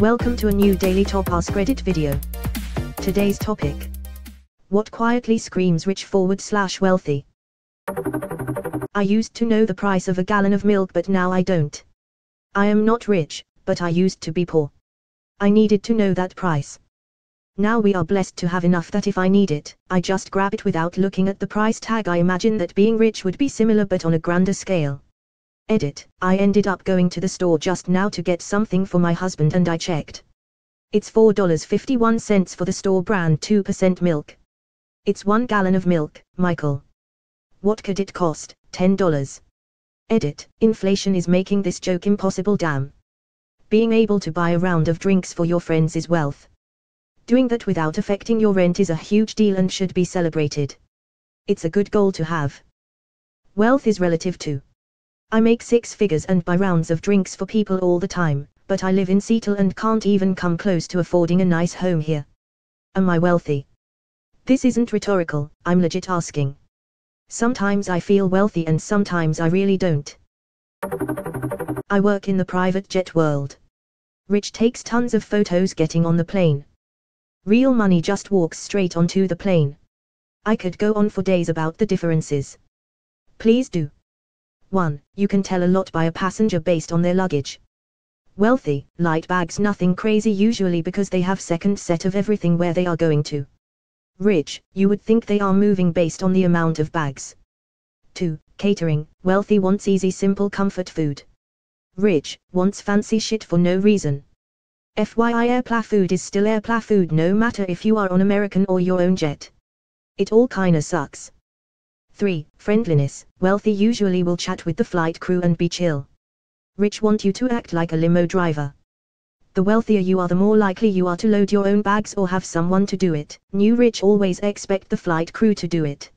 Welcome to a new Daily Top Ask Reddit video. Today's topic. What quietly screams rich forward slash wealthy? I used to know the price of a gallon of milk but now I don't. I am not rich, but I used to be poor. I needed to know that price. Now we are blessed to have enough that if I need it, I just grab it without looking at the price tag. I imagine that being rich would be similar but on a grander scale. Edit, I ended up going to the store just now to get something for my husband and I checked. It's $4.51 for the store brand 2% milk. It's one gallon of milk, Michael. What could it cost? $10. Edit, inflation is making this joke impossible damn. Being able to buy a round of drinks for your friends is wealth. Doing that without affecting your rent is a huge deal and should be celebrated. It's a good goal to have. Wealth is relative too. I make six figures and buy rounds of drinks for people all the time, but I live in Seattle and can't even come close to affording a nice home here. Am I wealthy? This isn't rhetorical, I'm legit asking. Sometimes I feel wealthy and sometimes I really don't. I work in the private jet world. Rich takes tons of photos getting on the plane. Real money just walks straight onto the plane. I could go on for days about the differences. Please do. 1. You can tell a lot by a passenger based on their luggage. Wealthy, light bags nothing crazy usually because they have second set of everything where they are going to. Rich, you would think they are moving based on the amount of bags. 2. Catering, wealthy wants easy simple comfort food. Rich, wants fancy shit for no reason. FYI airpla food is still airpla food no matter if you are on American or your own jet. It all kinda sucks. 3. Friendliness. Wealthy usually will chat with the flight crew and be chill. Rich want you to act like a limo driver. The wealthier you are the more likely you are to load your own bags or have someone to do it. New rich always expect the flight crew to do it.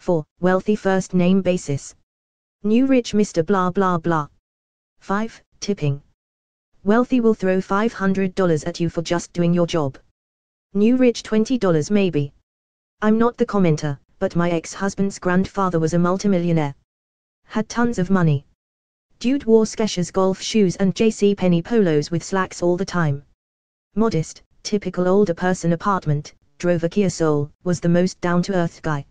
4. Wealthy first name basis. New rich Mr. blah blah blah. 5. Tipping. Wealthy will throw $500 at you for just doing your job. New rich $20 maybe. I'm not the commenter, but my ex-husband's grandfather was a multimillionaire. Had tons of money. Dude wore Skechers golf shoes and J.C. Penney polos with slacks all the time. Modest, typical older person apartment, drove a Kia Soul, was the most down-to-earth guy.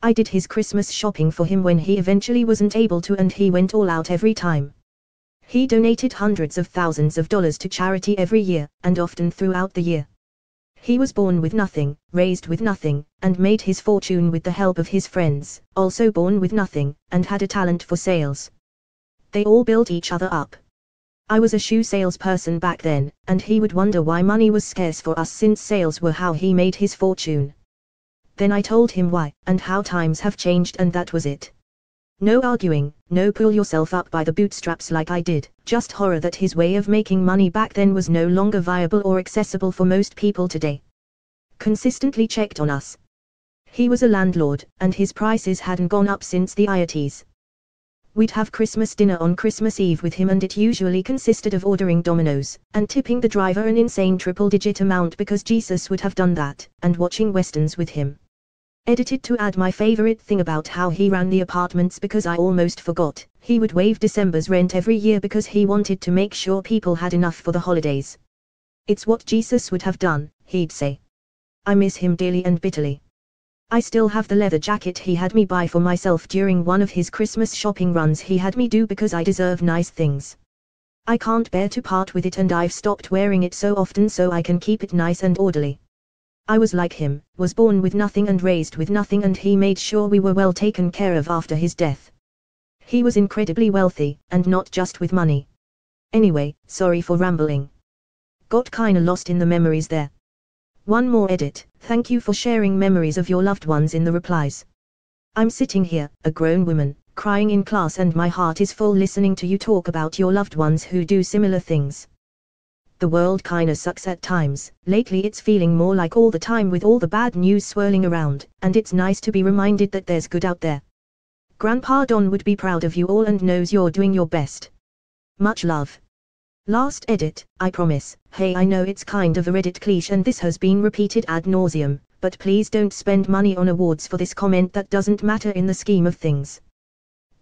I did his Christmas shopping for him when he eventually wasn't able to and he went all out every time. He donated hundreds of thousands of dollars to charity every year, and often throughout the year. He was born with nothing, raised with nothing, and made his fortune with the help of his friends, also born with nothing, and had a talent for sales. They all built each other up. I was a shoe salesperson back then, and he would wonder why money was scarce for us since sales were how he made his fortune. Then I told him why, and how times have changed and that was it. No arguing, no pull yourself up by the bootstraps like I did, just horror that his way of making money back then was no longer viable or accessible for most people today. Consistently checked on us. He was a landlord, and his prices hadn't gone up since the IoTs. We'd have Christmas dinner on Christmas Eve with him and it usually consisted of ordering Domino's, and tipping the driver an insane triple digit amount because Jesus would have done that, and watching westerns with him. Edited to add my favorite thing about how he ran the apartments because I almost forgot. He would waive December's rent every year because he wanted to make sure people had enough for the holidays. It's what Jesus would have done, he'd say. I miss him dearly and bitterly. I still have the leather jacket he had me buy for myself during one of his Christmas shopping runs he had me do because I deserve nice things. I can't bear to part with it and I've stopped wearing it so often so I can keep it nice and orderly. I was like him, was born with nothing and raised with nothing and he made sure we were well taken care of after his death. He was incredibly wealthy, and not just with money. Anyway, sorry for rambling. Got kinda lost in the memories there. One more edit, thank you for sharing memories of your loved ones in the replies. I'm sitting here, a grown woman, crying in class and my heart is full listening to you talk about your loved ones who do similar things the world kinda sucks at times. Lately it's feeling more like all the time with all the bad news swirling around, and it's nice to be reminded that there's good out there. Grandpa Don would be proud of you all and knows you're doing your best. Much love. Last edit, I promise. Hey, I know it's kind of a Reddit cliche and this has been repeated ad nauseum, but please don't spend money on awards for this comment that doesn't matter in the scheme of things.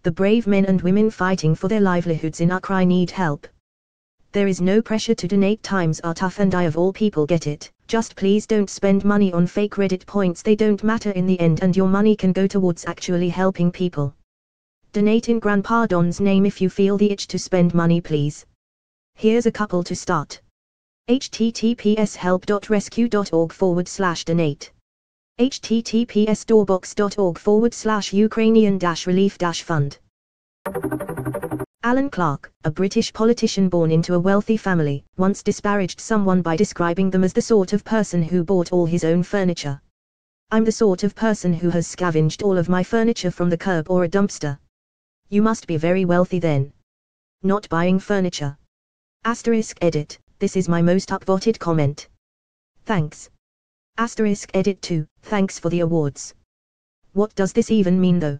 The brave men and women fighting for their livelihoods in Ukraine need help. There is no pressure to donate times are tough and I of all people get it. Just please don't spend money on fake Reddit points they don't matter in the end and your money can go towards actually helping people. Donate in Grandpa Don's name if you feel the itch to spend money please. Here's a couple to start. https help.rescue.org forward slash donate. https doorbox.org forward slash Ukrainian relief fund. Alan Clark, a British politician born into a wealthy family, once disparaged someone by describing them as the sort of person who bought all his own furniture. I'm the sort of person who has scavenged all of my furniture from the curb or a dumpster. You must be very wealthy then. Not buying furniture. Asterisk edit, this is my most upvoted comment. Thanks. Asterisk edit 2, thanks for the awards. What does this even mean though?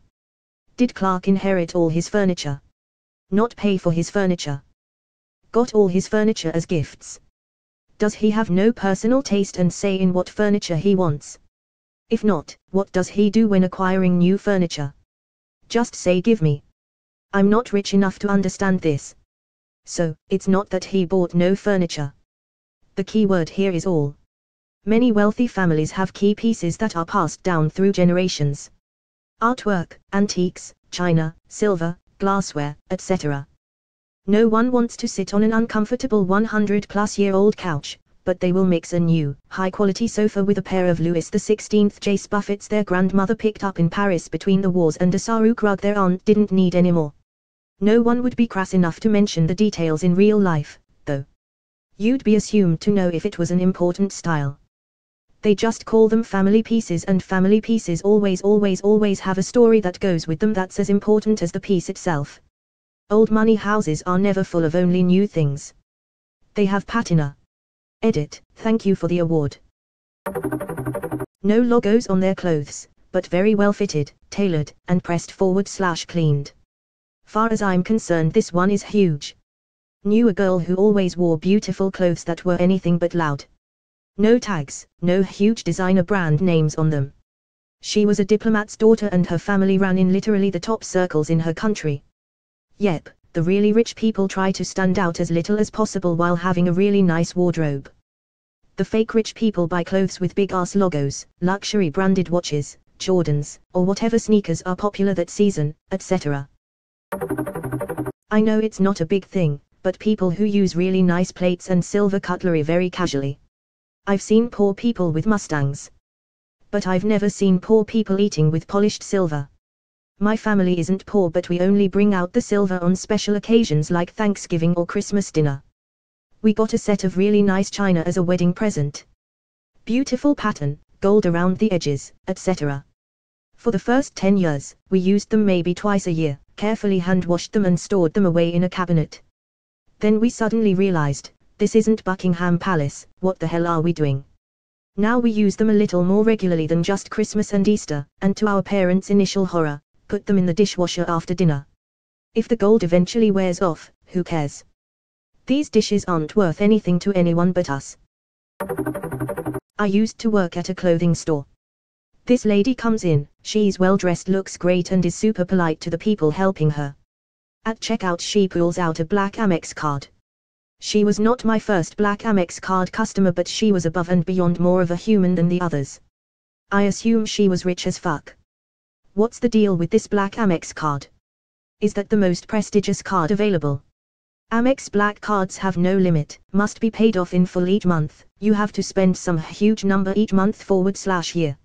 Did Clark inherit all his furniture? Not pay for his furniture. Got all his furniture as gifts. Does he have no personal taste and say in what furniture he wants? If not, what does he do when acquiring new furniture? Just say give me. I'm not rich enough to understand this. So, it's not that he bought no furniture. The key word here is all. Many wealthy families have key pieces that are passed down through generations. Artwork, antiques, china, silver, glassware, etc. No one wants to sit on an uncomfortable 100 plus year old couch, but they will mix a new, high quality sofa with a pair of Louis XVI Jace Buffets their grandmother picked up in Paris between the wars and a Saruk rug their aunt didn't need anymore. No one would be crass enough to mention the details in real life, though. You'd be assumed to know if it was an important style. They just call them family pieces and family pieces always always always have a story that goes with them that's as important as the piece itself. Old money houses are never full of only new things. They have patina. Edit, thank you for the award. No logos on their clothes, but very well fitted, tailored, and pressed forward slash cleaned. Far as I'm concerned this one is huge. Knew a girl who always wore beautiful clothes that were anything but loud. No tags, no huge designer brand names on them. She was a diplomat's daughter and her family ran in literally the top circles in her country. Yep, the really rich people try to stand out as little as possible while having a really nice wardrobe. The fake rich people buy clothes with big ass logos, luxury branded watches, Jordans, or whatever sneakers are popular that season, etc. I know it's not a big thing, but people who use really nice plates and silver cutlery very casually. I've seen poor people with Mustangs. But I've never seen poor people eating with polished silver. My family isn't poor but we only bring out the silver on special occasions like Thanksgiving or Christmas dinner. We got a set of really nice china as a wedding present. Beautiful pattern, gold around the edges, etc. For the first 10 years, we used them maybe twice a year, carefully hand washed them and stored them away in a cabinet. Then we suddenly realized, this isn't Buckingham Palace, what the hell are we doing? Now we use them a little more regularly than just Christmas and Easter, and to our parents' initial horror, put them in the dishwasher after dinner. If the gold eventually wears off, who cares? These dishes aren't worth anything to anyone but us. I used to work at a clothing store. This lady comes in, she's well dressed looks great and is super polite to the people helping her. At checkout she pulls out a black Amex card. She was not my first Black Amex card customer but she was above and beyond more of a human than the others. I assume she was rich as fuck. What's the deal with this Black Amex card? Is that the most prestigious card available? Amex Black cards have no limit, must be paid off in full each month, you have to spend some huge number each month forward slash year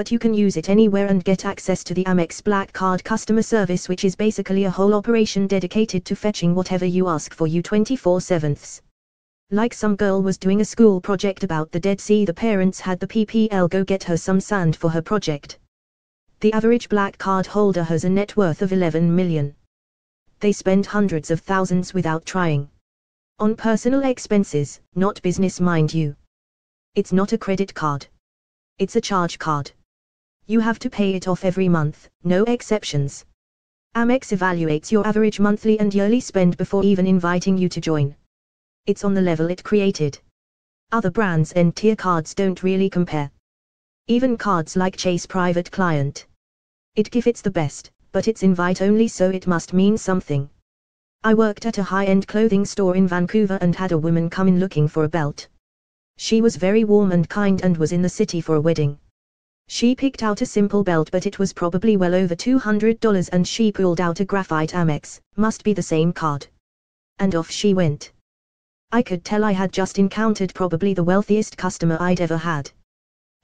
but you can use it anywhere and get access to the Amex Black Card customer service which is basically a whole operation dedicated to fetching whatever you ask for you 24 7 Like some girl was doing a school project about the Dead Sea the parents had the PPL go get her some sand for her project. The average black card holder has a net worth of 11 million. They spend hundreds of thousands without trying. On personal expenses, not business mind you. It's not a credit card. It's a charge card. You have to pay it off every month, no exceptions. Amex evaluates your average monthly and yearly spend before even inviting you to join. It's on the level it created. Other brands and tier cards don't really compare. Even cards like Chase Private Client. It gives it's the best, but it's invite only so it must mean something. I worked at a high-end clothing store in Vancouver and had a woman come in looking for a belt. She was very warm and kind and was in the city for a wedding. She picked out a simple belt but it was probably well over $200 and she pulled out a graphite Amex, must be the same card. And off she went. I could tell I had just encountered probably the wealthiest customer I'd ever had.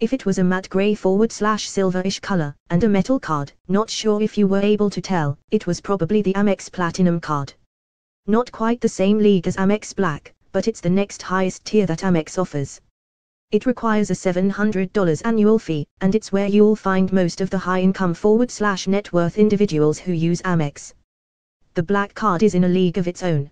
If it was a matte grey forward slash silverish color, and a metal card, not sure if you were able to tell, it was probably the Amex Platinum card. Not quite the same league as Amex Black, but it's the next highest tier that Amex offers. It requires a $700 annual fee, and it's where you'll find most of the high-income forward slash net worth individuals who use Amex. The black card is in a league of its own,